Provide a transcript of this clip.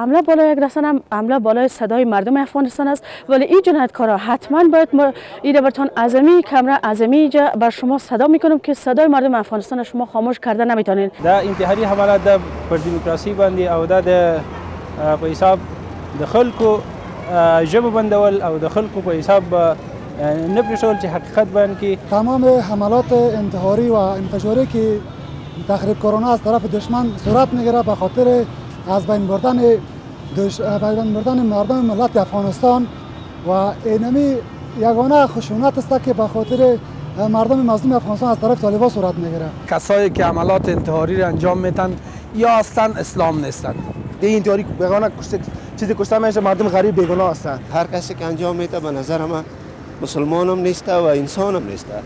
عمله بالای یک رسانه عمله بالای صدای مردم افغانستان است. ولی این جنایتکارا حتما باید ما این برتان اعظمی کمره اعظمی جا بر شما صدا می‌کنم که صدای مردم افغانستان شما خاموش کرده نمی‌تونین. دا انتحاري حملات د پر دیموکراسي باندې او دا د په حساب د خلکو ژبه بندول او د خلکو په حساب نه پرېښول چې حقیقت بیان کړي تمام حملات انتحاری و انفجاری که تخریب کرونا از طرف دشمن صورت می‌گیره به خاطر از بین بردن دش... بین بردن مردم ملت افغانستان و اینمی یگانه خشونت است که به خاطر مردم مظلوم افغانستان از طرف طالبان صورت می‌گیره. کسایی که عملات انتحاری را انجام میتن یا اصلا اسلام نیستند این انتحاری بگانه کشته چیزی کشته میشه مردم غریب بیگناه هستند هر کسی که انجام میده به نظر من مسلمان هم نیسته و انسان هم نیسته.